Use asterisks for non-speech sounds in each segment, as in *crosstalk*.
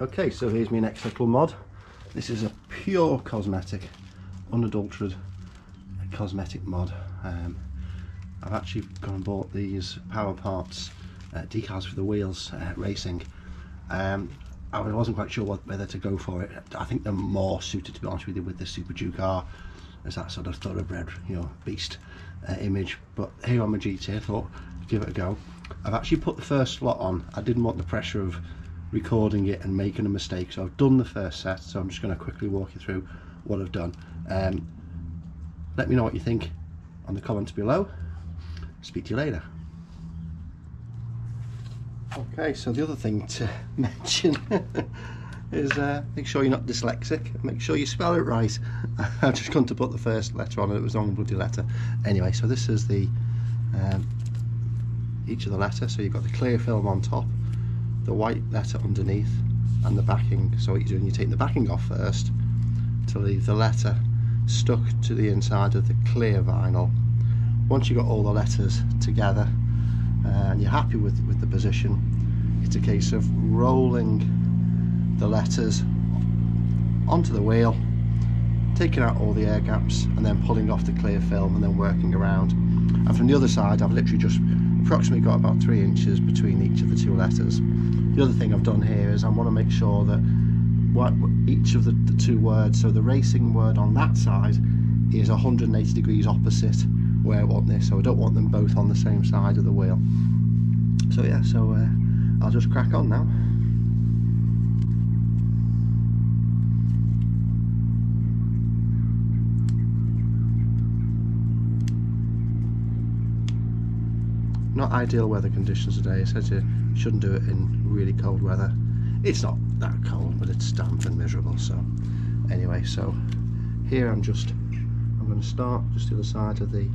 Okay, so here's my next little mod. This is a pure cosmetic, unadulterated cosmetic mod. Um, I've actually gone and bought these Power Parts uh, decals for the wheels uh, racing. Um, I wasn't quite sure what, whether to go for it. I think they're more suited, to be honest with you, with the Super Duke R as that sort of thoroughbred, you know, beast uh, image. But here on my GT, I thought, give it a go. I've actually put the first slot on. I didn't want the pressure of recording it and making a mistake, so I've done the first set. So I'm just going to quickly walk you through what I've done. Um, let me know what you think on the comments below. Speak to you later. Okay, so the other thing to *laughs* mention *laughs* is uh, make sure you're not dyslexic. Make sure you spell it right. *laughs* I've just gone to put the first letter on and it was the wrong bloody letter. Anyway, so this is the um, each of the letters. So you've got the clear film on top, the white letter underneath, and the backing. So what you're doing, you're taking the backing off first to leave the letter stuck to the inside of the clear vinyl. Once you've got all the letters together uh, and you're happy with, with the position, it's a case of rolling the letters onto the wheel, taking out all the air gaps and then pulling off the clear film and then working around. And from the other side I've literally just approximately got about three inches between each of the two letters. The other thing I've done here is I want to make sure that what each of the, the two words, so the racing word on that side is 180 degrees opposite where I want this, so I don't want them both on the same side of the wheel. So yeah, so uh, I'll just crack on now. Not ideal weather conditions today. It says you shouldn't do it in really cold weather. It's not that cold, but it's damp and miserable. So anyway, so here I'm just I'm going to start just the other side of the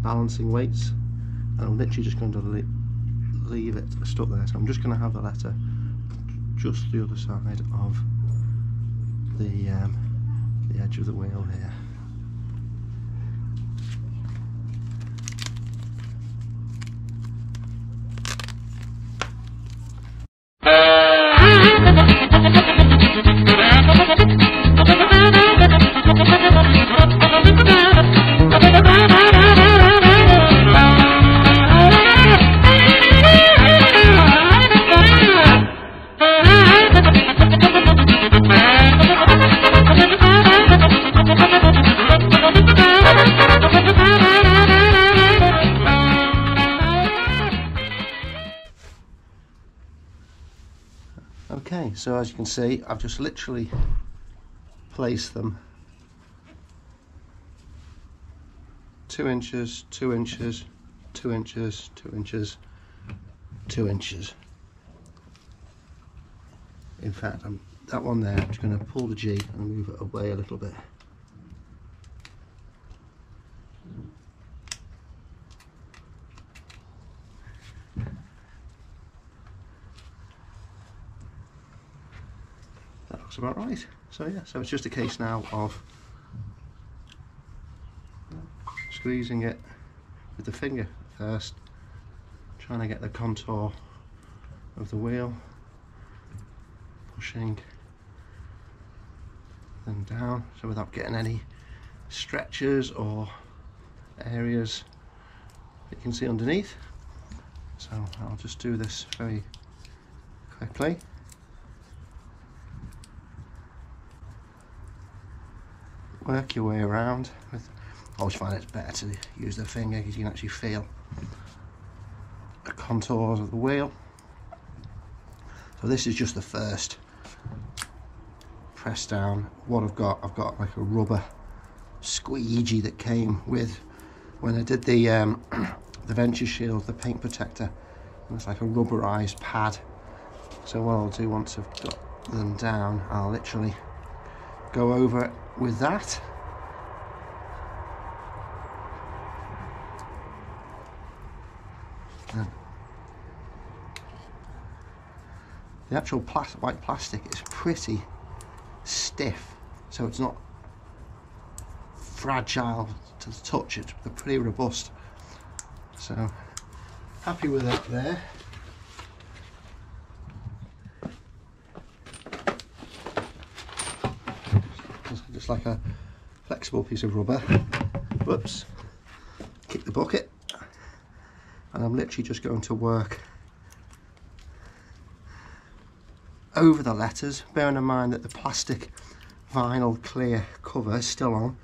balancing weights and I'm literally just going to leave it stuck there so I'm just going to have the letter just the other side of the um, the edge of the wheel here. Okay, so as you can see, I've just literally placed them two inches, two inches, two inches, two inches, two inches. In fact, I'm, that one there, I'm just going to pull the G and move it away a little bit. About right. So yeah, so it's just a case now of squeezing it with the finger first, trying to get the contour of the wheel, pushing them down, so without getting any stretches or areas that you can see underneath. So I'll just do this very quickly. Work your way around. I always find it's better to use the finger because you can actually feel the contours of the wheel. So this is just the first press down. What I've got, I've got like a rubber squeegee that came with when I did the um, *clears throat* the Venture Shield, the paint protector. It's like a rubberized pad. So what I'll do once I've got them down, I'll literally go over it with that. the actual plas white plastic is pretty stiff, so it's not fragile to the touch, it's pretty robust. So happy with that there. Like a flexible piece of rubber. Whoops. Kick the bucket. And I'm literally just going to work over the letters, bearing in mind that the plastic vinyl clear cover is still on.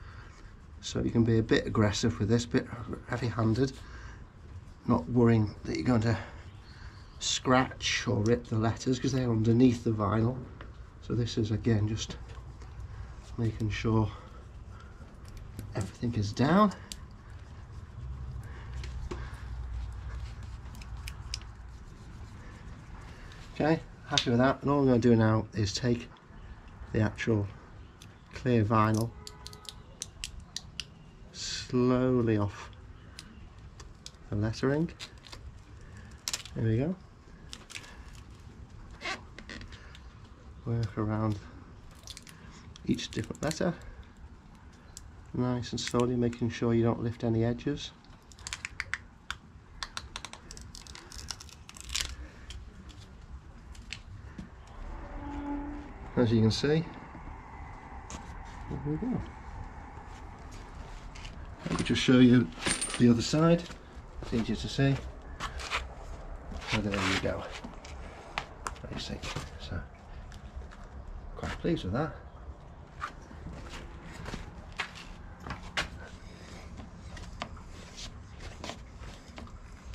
So you can be a bit aggressive with this, bit heavy-handed, not worrying that you're going to scratch or rip the letters because they're underneath the vinyl. So this is again just making sure everything is down. Okay, happy with that. And all I'm going to do now is take the actual clear vinyl slowly off the lettering. There we go. Work around each different letter. Nice and slowly making sure you don't lift any edges. As you can see, there we go. Let me just show you the other side. It's easier to see. So there you go. Basic. So quite pleased with that.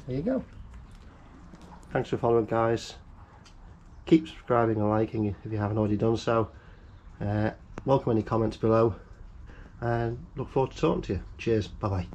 There you go. Thanks for following guys. Keep subscribing and liking if you haven't already done so. Uh, welcome any comments below and look forward to talking to you. Cheers. Bye bye.